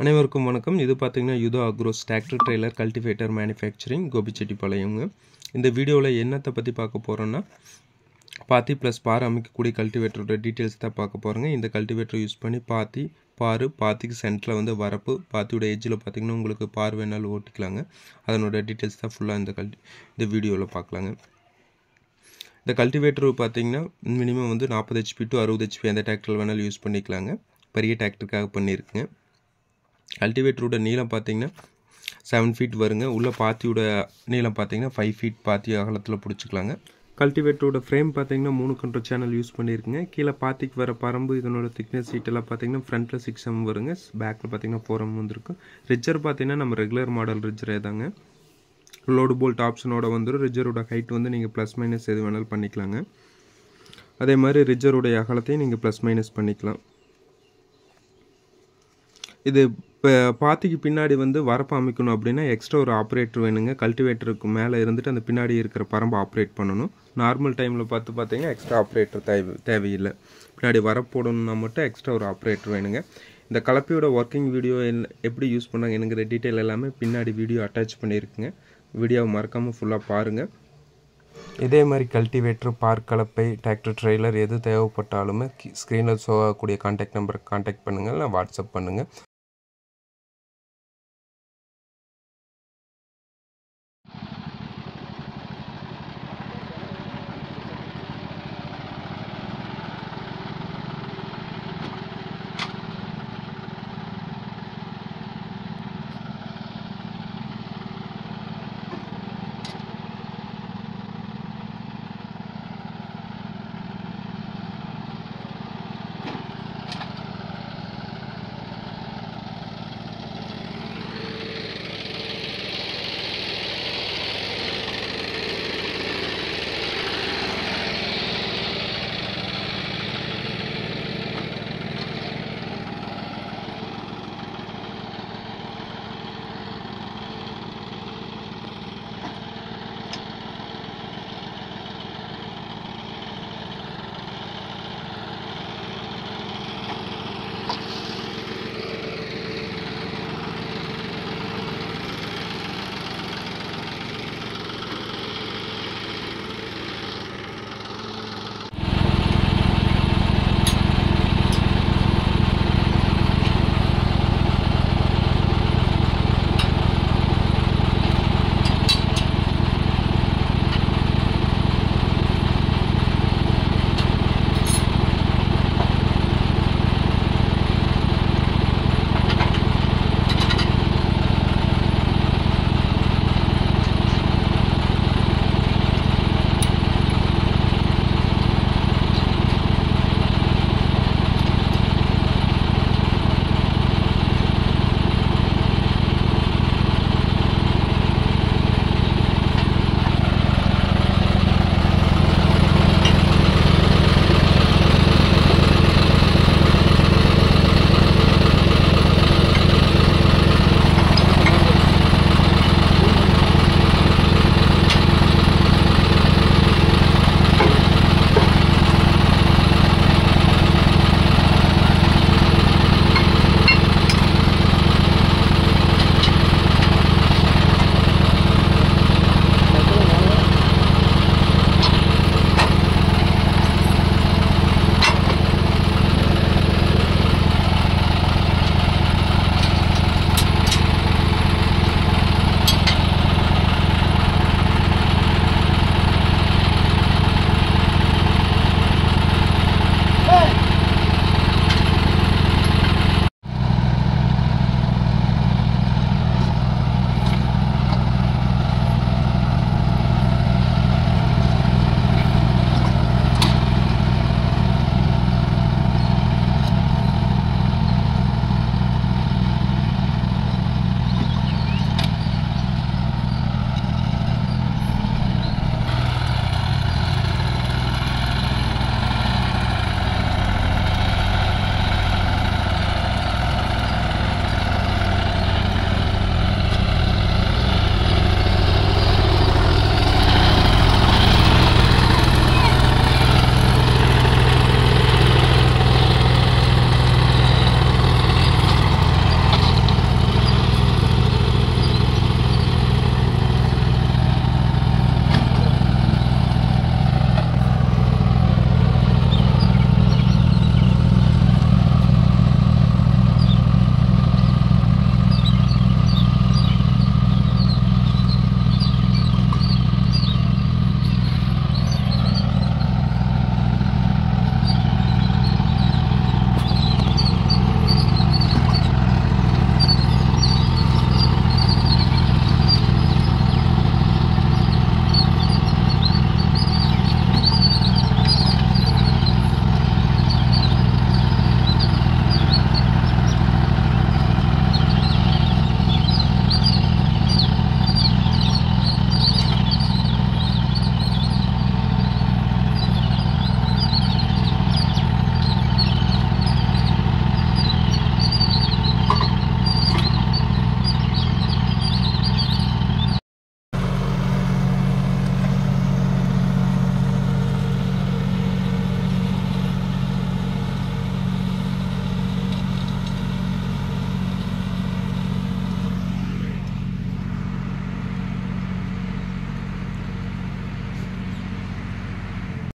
அனைவருக்கும் வணக்கம். இது பார்த்தீங்கன்னா யுதோ அக்ரோஸ் டிராக்டர் ட்ரெய்லர் கல்டிவேட்டர் மேனுஃபேக்சரிங் கோபிச்செட்டிப்பாளையங்க இந்த வீடியோவில் என்னத்தை பற்றி பார்க்க போகிறோன்னா பாத்தி ப்ளஸ் பார் அமைக்கக்கூடிய கல்டிவேட்டரோட டீட்டெயில்ஸ் தான் பார்க்க போகிறோங்க இந்த கல்டிவேட்டர் யூஸ் பண்ணி பாத்தி பாரு பாத்திக்கு சென்டரில் வந்து வரப்பு பாத்தியோட எஜ்ஜில் பார்த்தீங்கன்னா உங்களுக்கு பார் வேணாலும் ஓட்டிக்கலாங்க. அதனோட டீட்டெயில்ஸ் தான் ஃபுல்லாக இந்த கல்டி இந்த வீடியோவில் பார்க்கலாங்க. இந்த கல்டிவேட்டர் பார்த்தீங்கன்னா மினிமம் வந்து நாற்பது ஹெச்பி டு அறுபது ஹெச்பி எந்த டிராக்டர் வேணாலும் யூஸ் பண்ணிக்கலாங்க. பெரிய டிராக்டருக்காக பண்ணியிருக்குங்க. கல்டிவேட்டரோட நீளம் பார்த்தீங்கன்னா செவன் ஃபீட் வருங்க. உள்ள பாத்தியோட நீளம் பார்த்தீங்கன்னா ஃபைவ் ஃபீட் பாத்தி அகலத்தில் பிடிச்சிக்கலாங்க. கல்டிவேட்டரோட ஃப்ரேம் பார்த்தீங்கன்னா மூணு கண்ட்ரோல் சேனல் யூஸ் பண்ணியிருக்குங்க கீழே பாத்திக்கு வர பரம்பு இதனோட திக்னஸ் சீட்டெல்லாம் பார்த்தீங்கன்னா ஃப்ரண்ட்டில் சிக்ஸ் எம் வருங்க. பேக்கில் பார்த்தீங்கன்னா ஃபோர் எம் வந்துருக்கும். ரிஜர் பார்த்தீங்கன்னா நம்ம ரெகுலர் மாடல் ரிஜரே தாங்க. லோடு போல்ட் ஆப்ஷனோட வந்துடும் ரிஜரோட ஹைட் வந்து நீங்கள் ப்ளஸ் மைனஸ் எது வேணாலும் பண்ணிக்கலாங்க. அதே மாதிரி ரிஜருடைய அகலத்தையும் நீங்கள் ப்ளஸ் மைனஸ் பண்ணிக்கலாம். இது இப்போ பாத்திக்கு பின்னாடி வந்து வரப்பு அமைக்கணும் அப்படின்னா எக்ஸ்ட்ரா ஒரு ஆப்ரேட்டர் வேணுங்க. கல்டிவேட்டருக்கு மேலே இருந்துட்டு அந்த பின்னாடி இருக்கிற பரம்பை ஆப்ரேட் பண்ணணும். நார்மல் டைமில் பார்த்து பார்த்தீங்கன்னா எக்ஸ்ட்ரா ஆப்ரேட்டர் தேவை தேவையில்லை. பின்னாடி வரப்பு போடணும்னா மட்டும் எக்ஸ்ட்ரா ஒரு ஆப்ரேட்டர் வேணுங்க. இந்த கலப்பையோட ஒர்க்கிங் வீடியோ எப்படி யூஸ் பண்ணாங்க எனங்கிற டீட்டெயில் எல்லாமே பின்னாடி வீடியோ அட்டாச் பண்ணியிருக்குங்க. வீடியோவை மறக்காமல் ஃபுல்லாக பாருங்கள் இதே மாதிரி கல்டிவேட்டர் பார்க் கலப்பை டிராக்டர் ட்ரெய்லர் எது தேவைப்பட்டாலுமே ஸ்க்ரீனில் ஷோ ஆகக்கூடிய காண்டாக்ட் நம்பருக்கு காண்டாக்ட் பண்ணுங்கள் இல்லை வாட்ஸ்அப் பண்ணுங்கள்